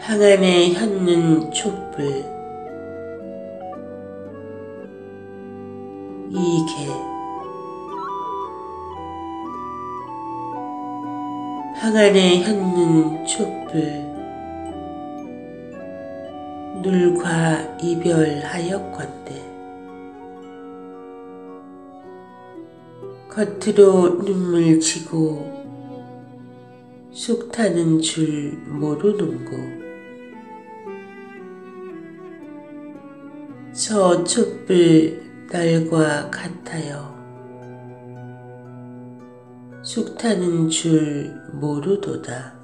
하늘에 향는 촛불 이게 하늘에 향는 촛불. 눌과 이별하였건대 겉으로 눈물 지고 쑥 타는 줄 모르는고 저 촛불 날과 같아요. 쑥 타는 줄 모르도다